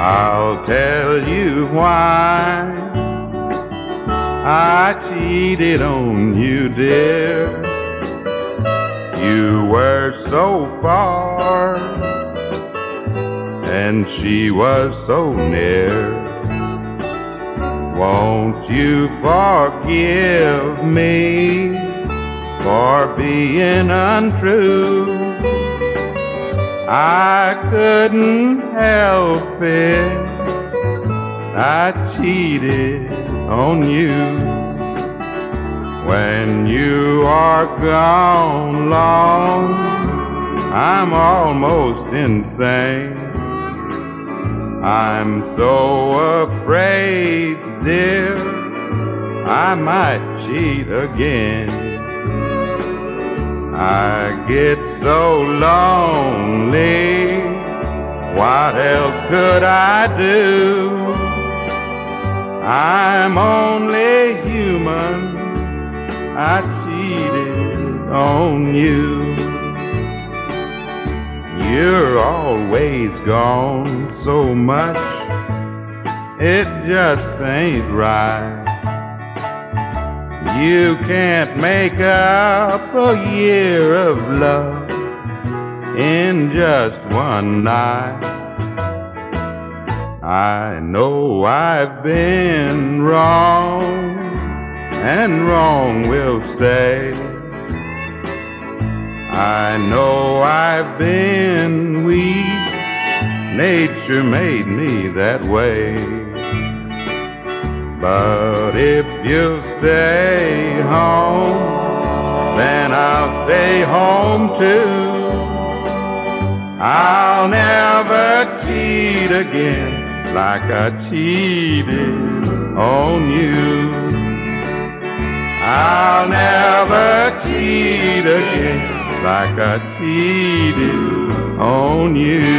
I'll tell you why I cheated on you, dear. You were so far, and she was so near. Won't you forgive me for being untrue? I couldn't help it. I cheated on you. When you are gone long, I'm almost insane. I'm so afraid, dear, I might cheat again. I get so lonely. What else could I do? I'm only human. I cheated on you. You're always gone so much. It just ain't right. You can't make up a year of love in just one night. I know I've been wrong, and wrong will stay. I know I've been weak, nature made me that way. But if you stay home, then I'll stay home too. I'll never cheat again like I cheated on you. I'll never cheat again like I cheated on you.